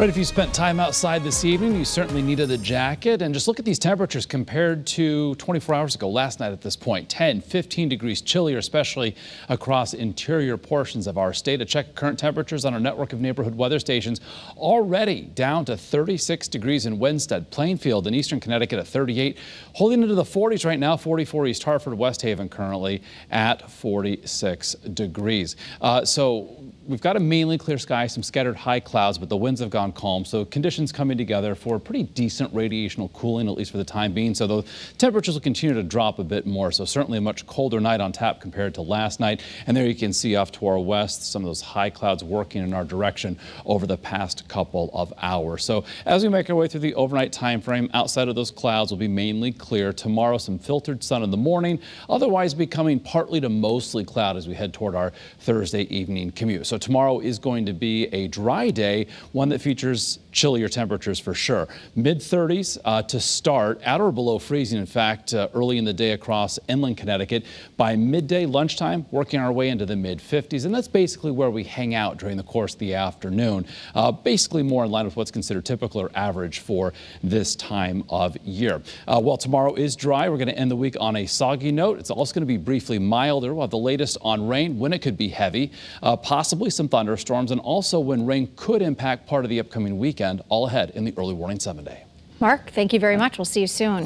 Right, if you spent time outside this evening, you certainly needed a jacket. And just look at these temperatures compared to 24 hours ago, last night at this point. 10, 15 degrees chillier, especially across interior portions of our state. A check current temperatures on our network of neighborhood weather stations already down to 36 degrees in Winsted, Plainfield, and eastern Connecticut at 38. Holding into the 40s right now, 44 East Hartford, West Haven currently at 46 degrees. Uh, so we've got a mainly clear sky, some scattered high clouds, but the winds have gone calm. So conditions coming together for pretty decent radiational cooling, at least for the time being. So the temperatures will continue to drop a bit more. So certainly a much colder night on tap compared to last night. And there you can see off to our west, some of those high clouds working in our direction over the past couple of hours. So as we make our way through the overnight time frame, outside of those clouds will be mainly clear. Tomorrow, some filtered sun in the morning, otherwise becoming partly to mostly cloud as we head toward our Thursday evening commute. So tomorrow is going to be a dry day, one that features chillier temperatures for sure. Mid 30s uh, to start, at or below freezing, in fact, uh, early in the day across inland Connecticut. By midday, lunchtime, working our way into the mid 50s, and that's basically where we hang out during the course of the afternoon. Uh, basically more in line with what's considered typical or average for this time of year. Uh, while tomorrow is dry, we're going to end the week on a soggy note. It's also going to be briefly milder. We'll have the latest on rain, when it could be heavy, uh, possibly some thunderstorms, and also when rain could impact part of the upcoming weekend, all ahead in the early warning seven day. Mark, thank you very much. We'll see you soon.